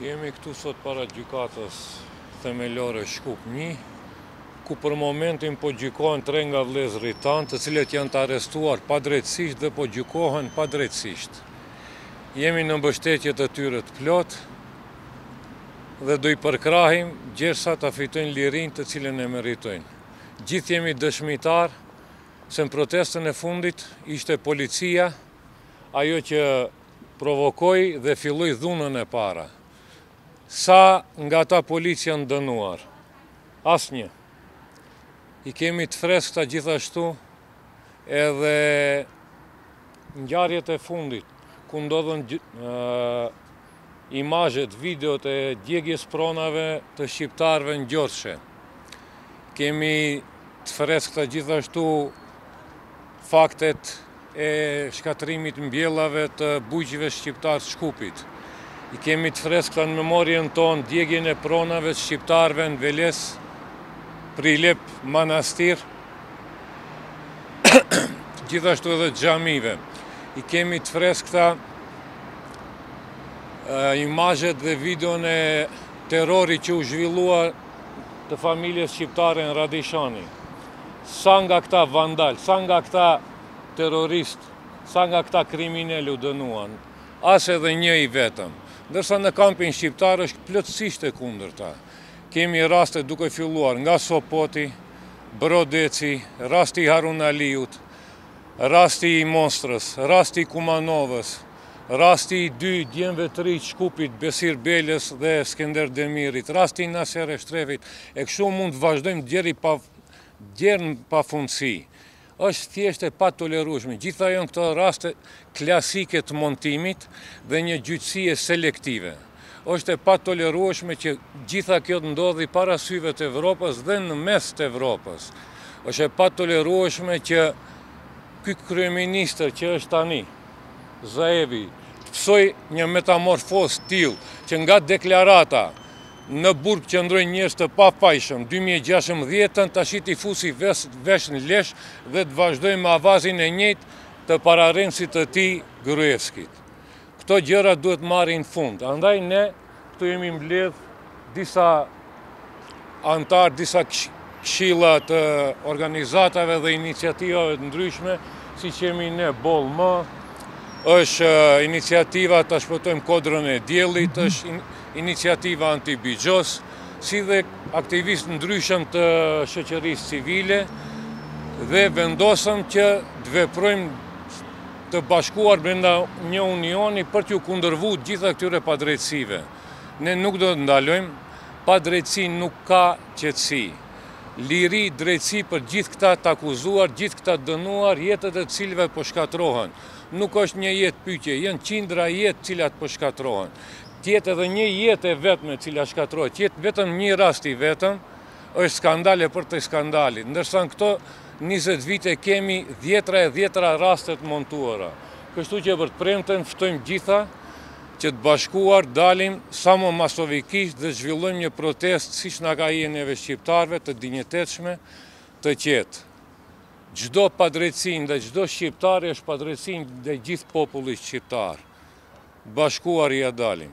Jemi këtu sot para gjykatës themelore Shkup 1, ku për momentin po gjykohen tre nga vllezërit tanë, të cilët janë të arrestuar padrejtësisht dhe po gjykohen pa drejtësisht. Jemi në mbështetje të tyre të plotë dhe do i përkrahim gjersa të fitojnë lirinë të cilën e meritojnë. Gjithë jemi dëshmitarë se në protestën e fundit ishte policia ajo që Provokoi dhe filloi dhunën e para. Sa nga ata policë janë dënuar? Asnjë. I kemi të freskëta gjithashtu edhe ngjarjet e fundit, ku ndodhën imazhet, videot e djegies pronave të shqiptarëve në Gjorçe. Kemi të freskëta gjithashtu Faktet e shkatërrimit mbjellave të bujqve shqiptarë të Shkupit. I kemi të freskëta në memorien tonë djegien e pronave të shqiptarëve në Veles, Prilep, Manastir, gjithashtu edhe të xhamive. I kemi të freskëta imazhet dhe videon e terrorit që u zhvillua te familjes shqiptare në Radishan. Sa nga këta vandalë, sa nga këta terroristë, sa nga këta kriminelë u dënuan? As edhe një i vetëm. Ndërsa në kampin shqiptar është plotësisht e kundërta. Kemi raste duke filluar nga Sopoti, Brodeci, rasti i Harun Aliut, rasti i Monstrës, rasti i Kumanovës, rasti i dy djemve të rinj të Shkupit, Besir Belës dhe Skender Demirit, rasti i Naser Eshtrefit, e kështu mund të vazhdojmë deri pa deri pafundësi. është thjesht e patolerueshme. Gjitha janë këto raste klasike të montimit dhe një gjyqësie selektive. Është e patolerueshme që gjithë kjo të ndodhë para syve të Evropës dhe në mes të Evropës. Është e patolerueshme që ky kryeministër që është tani, Zaevi, të pësojë një metamorfozë të tillë, që nga deklarata, në burg qëndrojnë njerëz të pafajshëm, dy mijë e gjashtëmbëdhjetën tash t'i fusë veshët në lesh dhe të vazhdojë me avazin e njëjtë të pararendësit të tij, Gruevskit. Këto gjëra duhet të marrin fund, andaj ne Këtu jemi mbledh disa anëtarë, disa këshilla të organizatave dhe iniciativave të ndryshme, siç jemi ne Boll Më, është iniciativa Ta shpëtojmë Kodrën e Diellit, është iniciativa anti-Bixhoz, si dhe aktivistë të ndryshëm të shoqërisë civile, dhe vendosëm që të veprojmë të bashkuar brenda një unioni për t'ju kundërvu të gjitha këtyre padrejtësive. Ne nuk do të ndalojmë, pa drejtësi nuk ka qetësi. Liri, drejtësi për gjithë këta t'akuzuar, gjithë këta t'dënuar, jetët e të cilëve po shkatërrohen. Nuk është një jetë në pyetje, janë qindra jetë të cilat po shkatërrohen. Të jetë edhe një jetë e vetme e cila shkatërrohet, të jetë vetëm një rast i vetëm, është skandal e përtej skandalit, ndërsa në këto njëzet vite kemi dhjetëra e dhjetëra raste të montuara. Kështu që për të premten ftojmë gjitha që të bashkuar dalim sa më masovikisht dhe zhvillojmë një protestë siç na ka hije neve shqiptarëve të dinjitetshme, të qetë. Çdo padrejtësi ndaj çdo shqiptari është padrejtësi ndaj gjithë popullit shqiptar. Bashkuar ia dalim.